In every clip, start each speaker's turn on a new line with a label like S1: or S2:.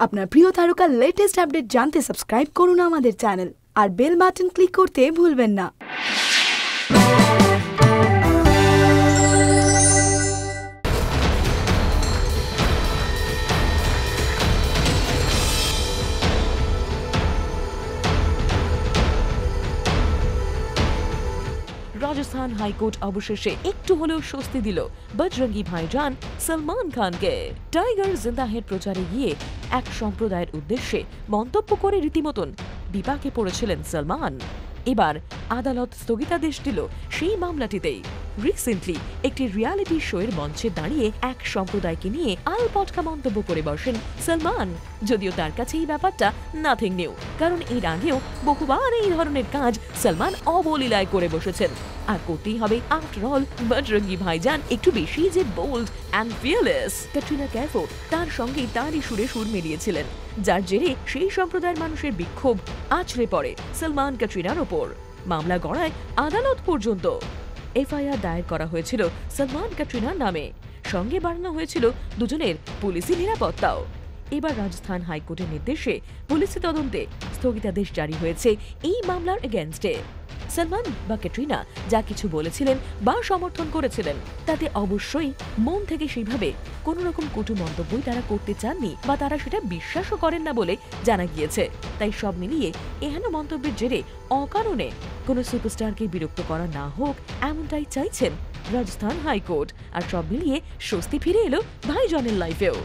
S1: আপনার প্রিয় তারকার লেটেস্ট আপডেট জানতে সাবস্ক্রাইব করুন আমাদের চ্যানেল আর বেল বাটন ক্লিক করতে ভুলবেন না।
S2: রাজস্থান হাইকোর্ট অবশেষে একটু হলেও স্বস্তি দিল বজরঙ্গি ভাইজান সলমান খানকে। টাইগার জিন্দাহের প্রচারে গিয়ে এক সম্প্রদায়ের উদ্দেশ্যে মন্তব্য করে রীতিমতন বিপাকে পড়েছিলেন সলমান। এবার আদালত স্থগিতাদেশ দিল সেই মামলাটিতেই। রিসেন্টলি একটি রিয়ালিটি শোয়ের মঞ্চে দাঁড়িয়ে এক সম্প্রদায়কে নিয়ে আল পটকা মন্তব্য করে বসেন সলমান। যদিও তার কাছে এই ব্যাপারটা নাথিং নিউ কারণ এর আগেও বহুবার এই ধরনের কাজ সলমান অবলীলায় করে বসেছেন। আর করতেই হবে আফটার অল বজরঙ্গি ভাইজান একটু বেশি যে bold and fearless Katrina Kaif তার সঙ্গে তারই সুরে সুর মিলিয়েছিলেন, যার জেরে সেই সম্প্রদায়ের মানুষের বিক্ষোভ আছড়ে পড়ে সলমান ক্যাটরিনার ওপর। মামলা গড়ায় আদালত পর্যন্ত। এফআইআর দায়ের করা হয়েছিল সলমান ক্যাটরিনার নামে। সঙ্গে বাড়ানো হয়েছিল দুজনের পুলিশি নিরাপত্তাও। এবার রাজস্থান হাইকোর্টের নির্দেশে পুলিশি তদন্তে স্থগিতাদেশ জারি হয়েছে এই মামলার এগেনস্টে সলমান বা ক্যাটরিনা যা কিছু বলেছিলেন বা সমর্থন করেছিলেন, তাতে অবশ্যই মন থেকে সেইভাবে কোনো রকম কটু মন্তব্যই তারা করতে চাননি বা তারা সেটা বিশ্বাসও করেন না বলে জানা গিয়েছে। তাই সব মিলিয়ে এহেন মন্তব্যের জেরে অকারণে কোনো সুপারস্টারকে বিরক্ত করা না হোক, এমনটাই চাইছেন রাজস্থান হাইকোর্ট। আর সব মিলিয়ে স্বস্তি ফিরে এলো ভাইজনের লাইফেও।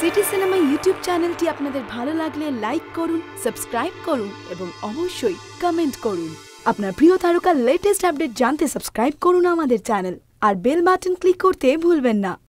S1: সিটি সিনেমা ইউটিউব চ্যানেলটি আপনাদের ভালো লাগলে লাইক করুন, সাবস্ক্রাইব করুন এবং অবশ্যই কমেন্ট করুন। আপনার প্রিয় তারকার লেটেস্ট আপডেট জানতে সাবস্ক্রাইব করুন আমাদের চ্যানেল আর বেল বাটন ক্লিক করতে ভুলবেন না।